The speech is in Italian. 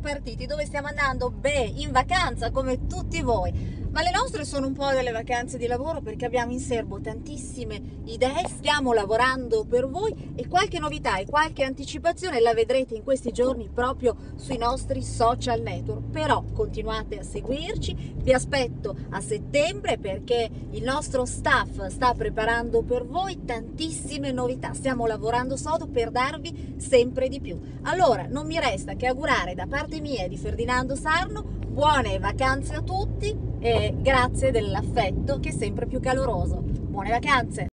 partiti dove stiamo andando? Beh, in vacanza come tutti voi. Ma le nostre sono un po' delle vacanze di lavoro perché abbiamo in serbo tantissime idee, stiamo lavorando per voi e qualche novità e qualche anticipazione la vedrete in questi giorni proprio sui nostri social network. Però continuate a seguirci, vi aspetto a settembre perché il nostro staff sta preparando per voi tantissime novità, stiamo lavorando sodo per darvi sempre di più. Allora, non mi resta che augurare da parte mia e di Ferdinando Sarno buone vacanze a tutti e grazie dell'affetto che è sempre più caloroso. Buone vacanze!